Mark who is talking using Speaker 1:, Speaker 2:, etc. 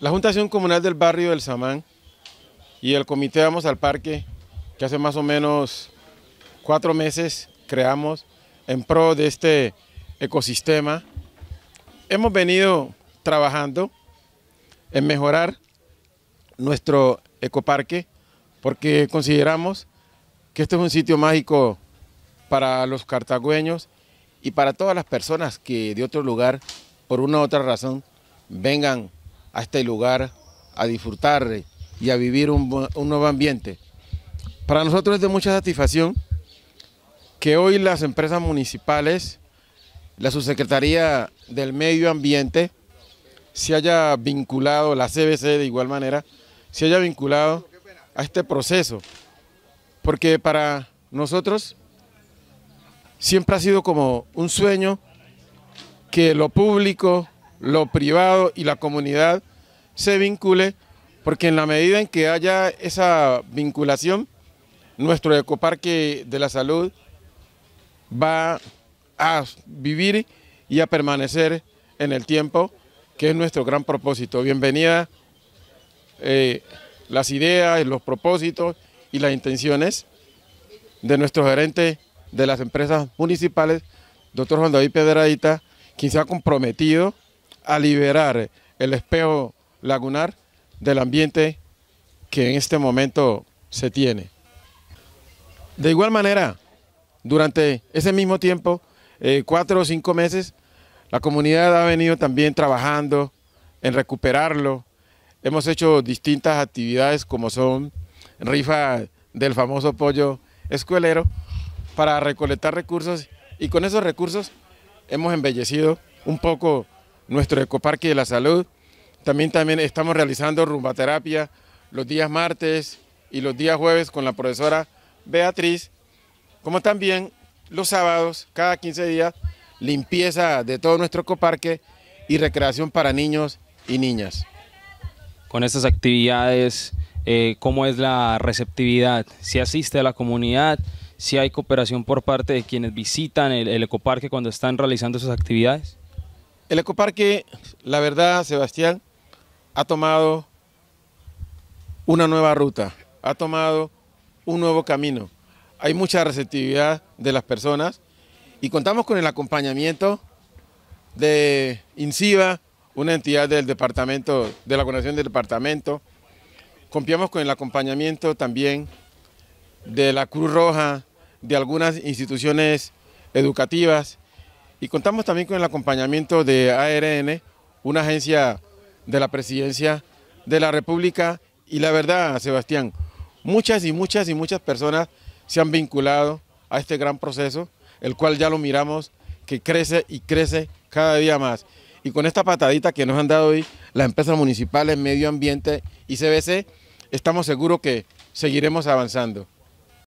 Speaker 1: La Junta Comunal del Barrio del Samán y el Comité Vamos al Parque, que hace más o menos cuatro meses creamos en pro de este ecosistema, hemos venido trabajando en mejorar nuestro ecoparque porque consideramos que este es un sitio mágico para los cartagüeños y para todas las personas que de otro lugar, por una u otra razón, vengan a este lugar a disfrutar y a vivir un, un nuevo ambiente. Para nosotros es de mucha satisfacción que hoy las empresas municipales, la Subsecretaría del Medio Ambiente, se haya vinculado, la CBC de igual manera, se haya vinculado a este proceso. Porque para nosotros siempre ha sido como un sueño que lo público, lo privado y la comunidad se vincule, porque en la medida en que haya esa vinculación, nuestro ecoparque de la salud va a vivir y a permanecer en el tiempo, que es nuestro gran propósito. Bienvenida eh, las ideas, los propósitos y las intenciones de nuestro gerente de las empresas municipales, doctor Juan David Pedradita, quien se ha comprometido a liberar el espejo lagunar del ambiente que en este momento se tiene. De igual manera, durante ese mismo tiempo, eh, cuatro o cinco meses, la comunidad ha venido también trabajando en recuperarlo. Hemos hecho distintas actividades como son rifa del famoso pollo escuelero para recolectar recursos y con esos recursos hemos embellecido un poco nuestro ecoparque de la salud. También, también estamos realizando rumbaterapia los días martes y los días jueves con la profesora Beatriz, como también los sábados, cada 15 días, limpieza de todo nuestro ecoparque y recreación para niños y niñas.
Speaker 2: Con estas actividades, eh, ¿cómo es la receptividad? ¿Si asiste a la comunidad? ¿Si hay cooperación por parte de quienes visitan el, el ecoparque cuando están realizando esas actividades?
Speaker 1: El ecoparque, la verdad, Sebastián, ha tomado una nueva ruta, ha tomado un nuevo camino. Hay mucha receptividad de las personas y contamos con el acompañamiento de INCIBA, una entidad del departamento, de la coordinación del departamento. Confiamos con el acompañamiento también de la Cruz Roja, de algunas instituciones educativas y contamos también con el acompañamiento de ARN, una agencia de la Presidencia de la República y la verdad, Sebastián, muchas y muchas y muchas personas se han vinculado a este gran proceso, el cual ya lo miramos que crece y crece cada día más. Y con esta patadita que nos han dado hoy las empresas municipales, medio ambiente y CBC, estamos seguros que seguiremos avanzando.